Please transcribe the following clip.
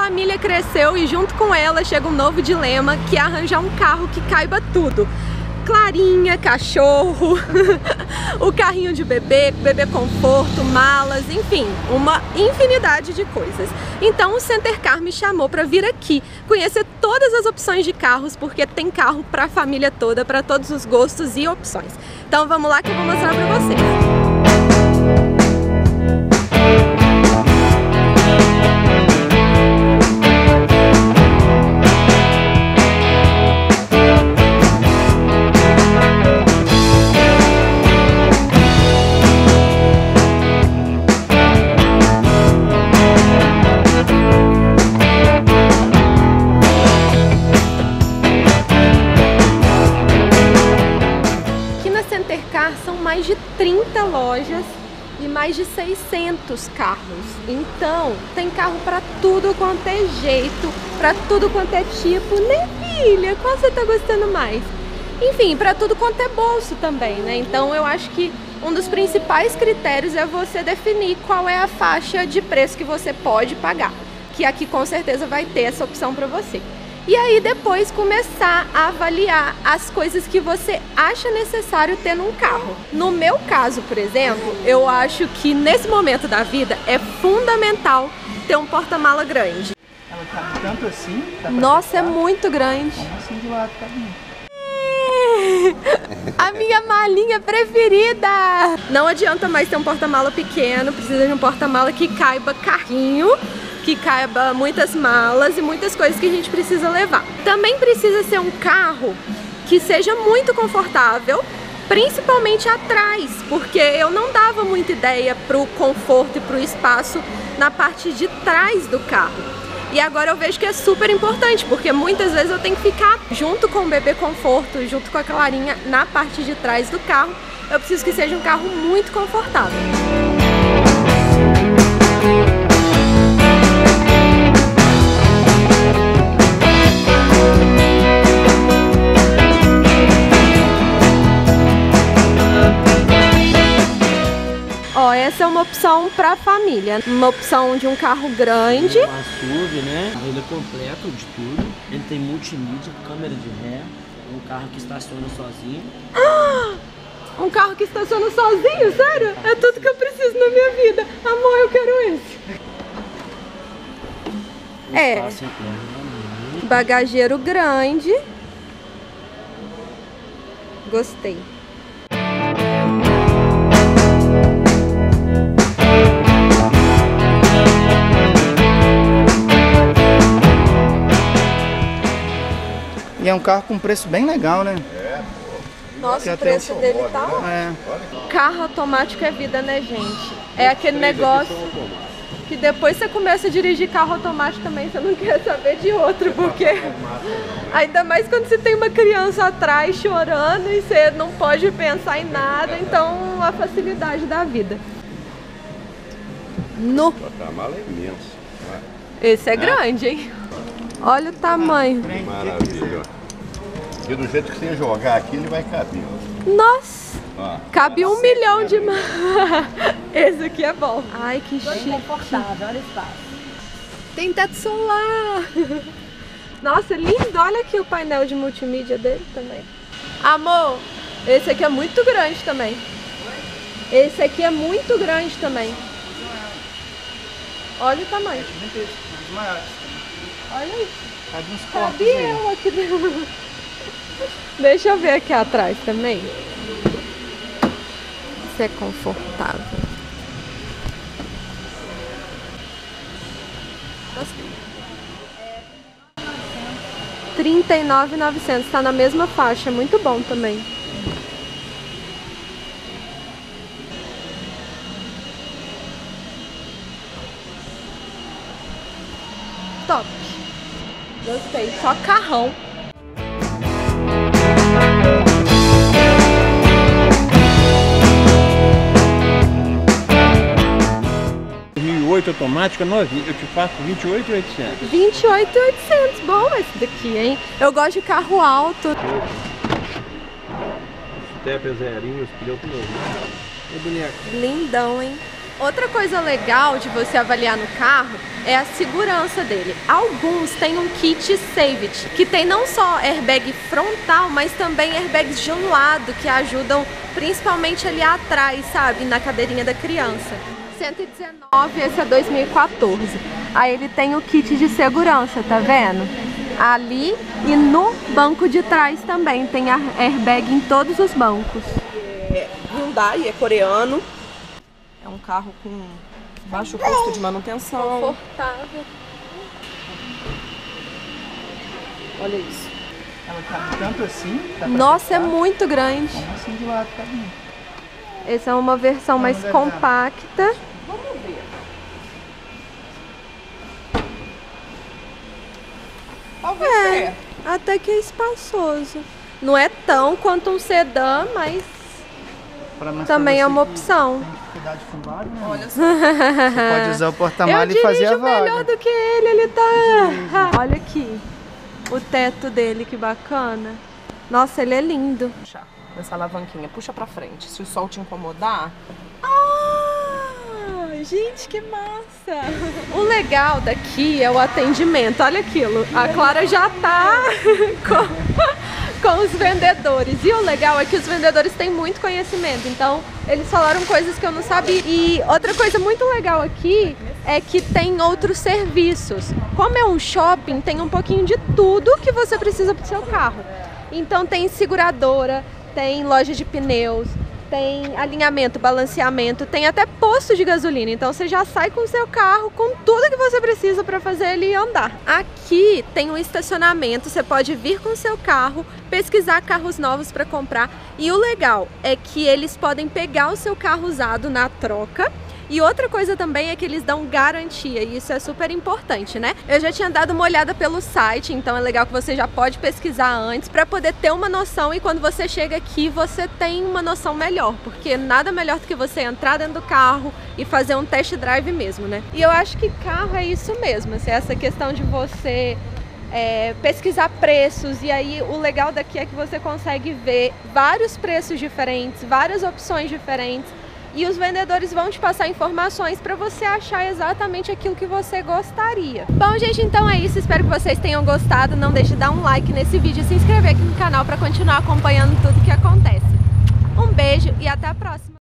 família cresceu e junto com ela chega um novo dilema, que é arranjar um carro que caiba tudo. Clarinha, cachorro, o carrinho de bebê, bebê conforto, malas, enfim, uma infinidade de coisas. Então o Center Car me chamou para vir aqui, conhecer todas as opções de carros, porque tem carro para a família toda, para todos os gostos e opções. Então vamos lá que eu vou mostrar para vocês. Lojas e mais de 600 carros. Então, tem carro para tudo quanto é jeito, para tudo quanto é tipo. Nem filha, qual você tá gostando mais? Enfim, para tudo quanto é bolso também, né? Então, eu acho que um dos principais critérios é você definir qual é a faixa de preço que você pode pagar, que aqui com certeza vai ter essa opção para você e aí depois começar a avaliar as coisas que você acha necessário ter num carro. No meu caso, por exemplo, eu acho que nesse momento da vida é fundamental ter um porta-mala grande. Ela cabe tanto assim? Nossa, é muito grande. Como assim de lado cabe? A minha malinha preferida! Não adianta mais ter um porta-mala pequeno, precisa de um porta-mala que caiba carrinho que caiba muitas malas e muitas coisas que a gente precisa levar. Também precisa ser um carro que seja muito confortável, principalmente atrás, porque eu não dava muita ideia para o conforto e para o espaço na parte de trás do carro. E agora eu vejo que é super importante, porque muitas vezes eu tenho que ficar junto com o bebê conforto, junto com a Clarinha na parte de trás do carro. Eu preciso que seja um carro muito confortável. Essa é uma opção para família. Uma opção de um carro grande. É uma SUV, né? Ele é completo de tudo. Ele tem multimídia, câmera de ré. Um carro que estaciona sozinho. Um carro que estaciona sozinho? Sério? É tudo que eu preciso na minha vida. Amor, eu quero esse. É. Bagageiro grande. Gostei. É um carro com preço bem legal, né? É, Nossa, o preço dele tá... É. Carro automático é vida, né, gente? É aquele negócio que depois você começa a dirigir carro automático também, você não quer saber de outro, porque ainda mais quando você tem uma criança atrás chorando e você não pode pensar em nada, então a facilidade da vida. No. É imensa. Esse é, é grande, hein? Olha o tamanho. Maravilha. E do jeito que você jogar aqui, ele vai caber. Nossa! Ó, Cabe um milhão de... Esse aqui é bom. Ai, que chique. confortável, olha o espaço. Tem teto solar. Nossa, lindo. Olha aqui o painel de multimídia dele também. Amor, esse aqui é muito grande também. Esse aqui é muito grande também. Olha o tamanho. Olha isso. Cabe uns Cabe eu aqui dentro. Deixa eu ver aqui atrás também. Se é confortável. Nove novecentos, está na mesma faixa, muito bom também. Top. Gostei. Só carrão. Automática novinha, eu te faço 28,800. 28,800, bom esse daqui, hein? Eu gosto de carro alto. Step zerinho, os pneus tudo novinho. Lindão, hein? Outra coisa legal de você avaliar no carro é a segurança dele. Alguns têm um kit Safety, que tem não só airbag frontal, mas também airbags de um lado, que ajudam principalmente ali atrás, sabe, na cadeirinha da criança. 119, esse é 2014. Aí ele tem o kit de segurança, tá vendo? Ali e no banco de trás também tem airbag em todos os bancos. É Hyundai, é coreano. É um carro com baixo custo de manutenção. Confortável. Olha isso. Ela cabe tanto assim? Nossa, é muito grande. Como assim de lado cabe? Essa é uma versão mais tá? compacta. Vamos ver. Talvez É. é. Até que é espaçoso. Não é tão quanto um sedã, mas também é uma opção. Vaga, né? Olha só. Você pode usar o Eu porta-mala e fazer a dirijo melhor vaga. do que ele, ele tá... Olha aqui, o teto dele, que bacana. Nossa, ele é lindo. Puxar nessa alavanquinha. Puxa pra frente. Se o sol te incomodar, gente, que massa! O legal daqui é o atendimento. Olha aquilo. A Clara já tá com, com os vendedores. E o legal é que os vendedores têm muito conhecimento. Então, eles falaram coisas que eu não sabia. E outra coisa muito legal aqui é que tem outros serviços. Como é um shopping, tem um pouquinho de tudo que você precisa pro seu carro. Então tem seguradora, tem loja de pneus, tem alinhamento, balanceamento, tem até posto de gasolina. Então você já sai com o seu carro com tudo que você precisa para fazer ele andar. Aqui tem um estacionamento, você pode vir com o seu carro, pesquisar carros novos para comprar. E o legal é que eles podem pegar o seu carro usado na troca. E outra coisa também é que eles dão garantia, e isso é super importante, né? Eu já tinha dado uma olhada pelo site, então é legal que você já pode pesquisar antes para poder ter uma noção e quando você chega aqui você tem uma noção melhor, porque nada melhor do que você entrar dentro do carro e fazer um test drive mesmo, né? E eu acho que carro é isso mesmo, assim, essa questão de você é, pesquisar preços e aí o legal daqui é que você consegue ver vários preços diferentes, várias opções diferentes e os vendedores vão te passar informações para você achar exatamente aquilo que você gostaria. Bom, gente, então é isso. Espero que vocês tenham gostado. Não deixe de dar um like nesse vídeo e se inscrever aqui no canal para continuar acompanhando tudo que acontece. Um beijo e até a próxima!